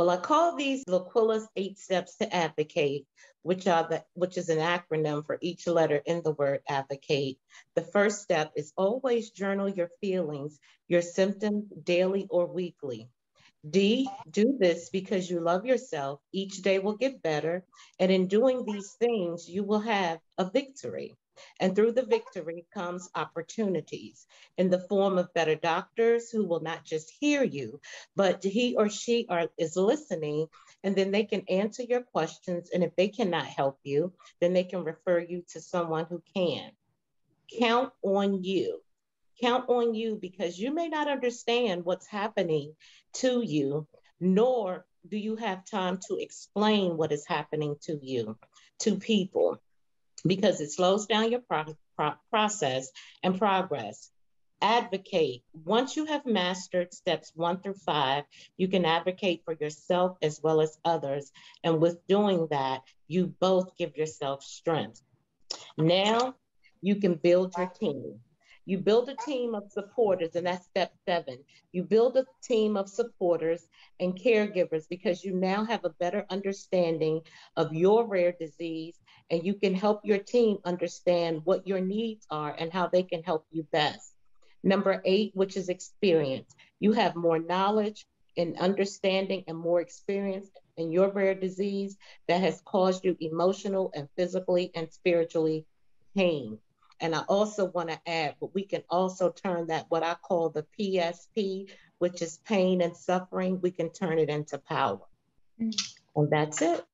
Well, I call these LaQuilla's eight steps to advocate, which are the which is an acronym for each letter in the word advocate. The first step is always journal your feelings, your symptoms daily or weekly. D, do this because you love yourself. Each day will get better. And in doing these things, you will have a victory. And through the victory comes opportunities in the form of better doctors who will not just hear you, but he or she are, is listening, and then they can answer your questions. And if they cannot help you, then they can refer you to someone who can. Count on you count on you because you may not understand what's happening to you, nor do you have time to explain what is happening to you, to people, because it slows down your pro- pro- process and progress. Advocate. Once you have mastered steps one through five, you can advocate for yourself as well as others. And with doing that, you both give yourself strength. Now you can build your team. You build a team of supporters, and that's step seven. You build a team of supporters and caregivers because you now have a better understanding of your rare disease, and you can help your team understand what your needs are and how they can help you best. Number eight, which is experience. You have more knowledge and understanding and more experience in your rare disease that has caused you emotional and physically and spiritually pain. And I also want to add, but we can also turn that, what I call the PSP, which is pain and suffering, we can turn it into power. Mm. And that's it.